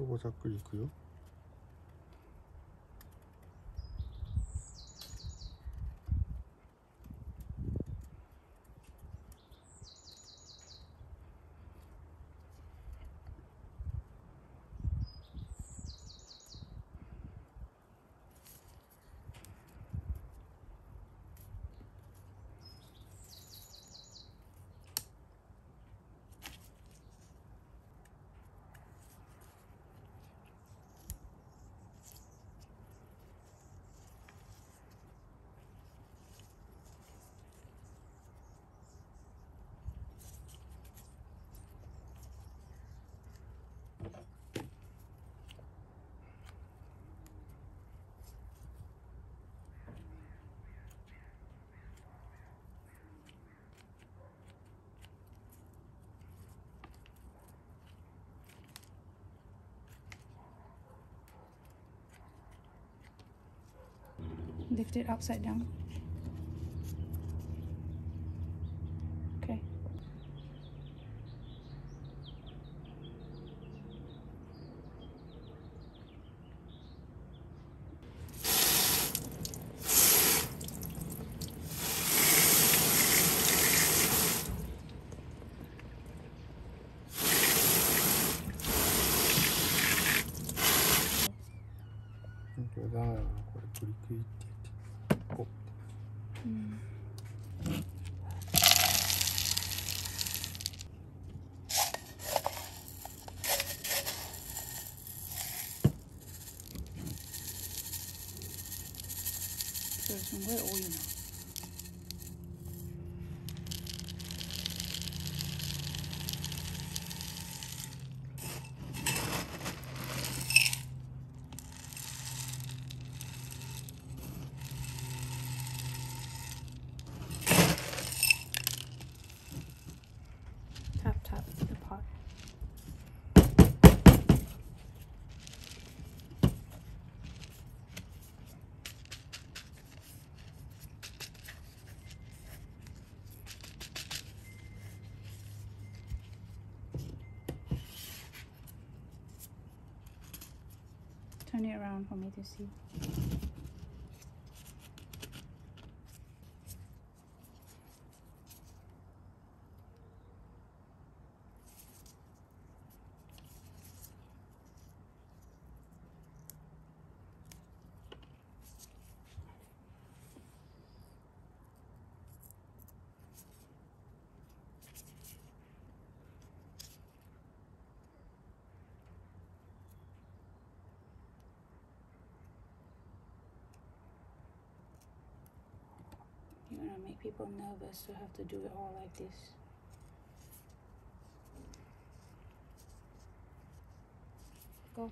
초보자 끌이고요. lift it upside down. Okay. Okay, これくりくりって 꼭. 음. 들어준 거에 오이 넣어. Turn it around for me to see. Gonna make people nervous to have to do it all like this. Go.